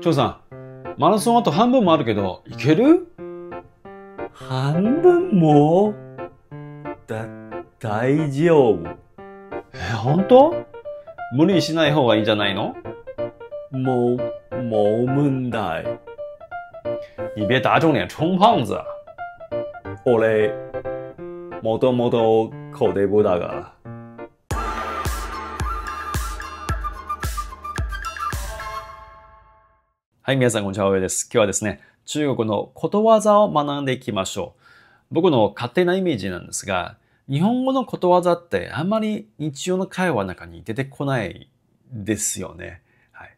張さん、マラソンあと半分もあるけど、いける？半分も？だ、大丈夫。え、本当？無理しない方がいいんじゃないの？もう、もう問題。你别打肿脸充胖子啊！俺、もともとコデブだから。はい、皆さんこんにちは、上です。今日はですね、中国のことわざを学んでいきましょう。僕の勝手なイメージなんですが、日本語のことわざってあんまり日常の会話の中に出てこないですよね。はい。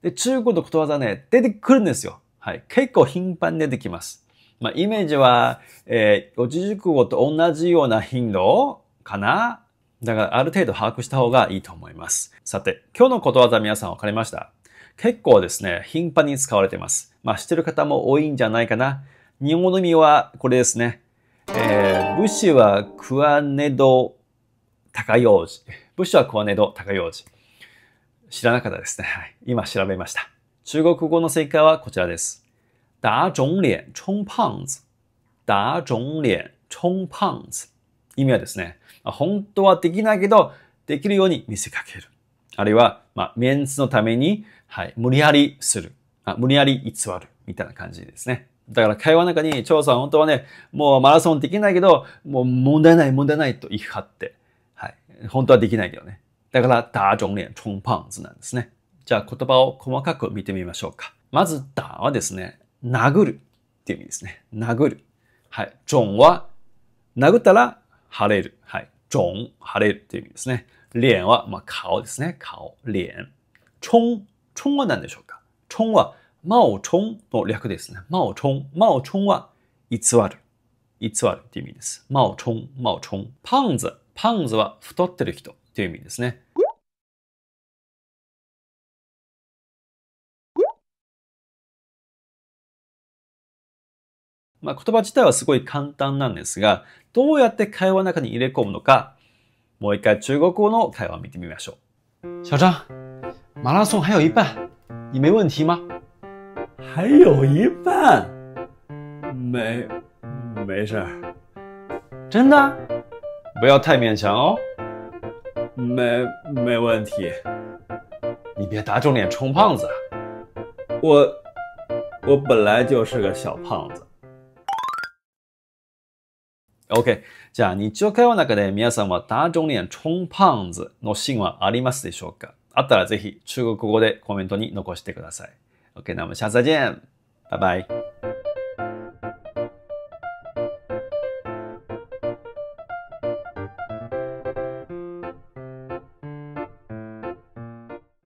で、中国のことわざね、出てくるんですよ。はい。結構頻繁に出てきます。まあ、イメージは、えー、四字熟語と同じような頻度かなだからある程度把握した方がいいと思います。さて、今日のことわざ皆さん分かりました？結構ですね、頻繁に使われています。まあ、知ってる方も多いんじゃないかな。日本語の意味はこれですね。えー、武士はクワネド高用事。武士はクワネド高用事。知らなかったですね。はい。今調べました。中国語の正解はこちらです。打肿脸充胖子。打肿脸充胖子。意味はですね、本当はできないけど、できるように見せかける。あるいは、まあ、メンツのために、はい、無理やりする。あ無理やり偽る。みたいな感じですね。だから会話の中に、張さん本当はね、もうマラソンできないけど、もう問題ない問題ないと言い張って、はい。本当はできないけどね。だから、打肿脸充胖子なんですね。じゃあ言葉を細かく見てみましょうか。まず、打はですね、殴るっていう意味ですね。殴る。はい。肿は、殴ったら腫れる。はい。肿、腫れるっていう意味ですね。脸は、まあ、顔ですね。顔、脸。冲、冲は何でしょうか？冲は、冒冲の略ですね。冒冲。冒冲は、偽る。偽るっていう意味です。冒冲、冒冲。パンズ。パンズは太ってる人っていう意味ですね。まあ、言葉自体はすごい簡単なんですが、どうやって会話の中に入れ込むのか、もう一回中国語の会話を見てみましょう。小张，马拉松还有一半，你没问题吗？还有一半，没，没事儿，真的？不要太勉强哦，没没问题。你别打肿脸充胖子啊。我我本来就是个小胖子。 OK。じゃあ、日常会話の中で皆さんは打肿脸充胖子のシーンはありますでしょうか？あったらぜひ中国語でコメントに残してください。OK，那我们下次再见，拜拜。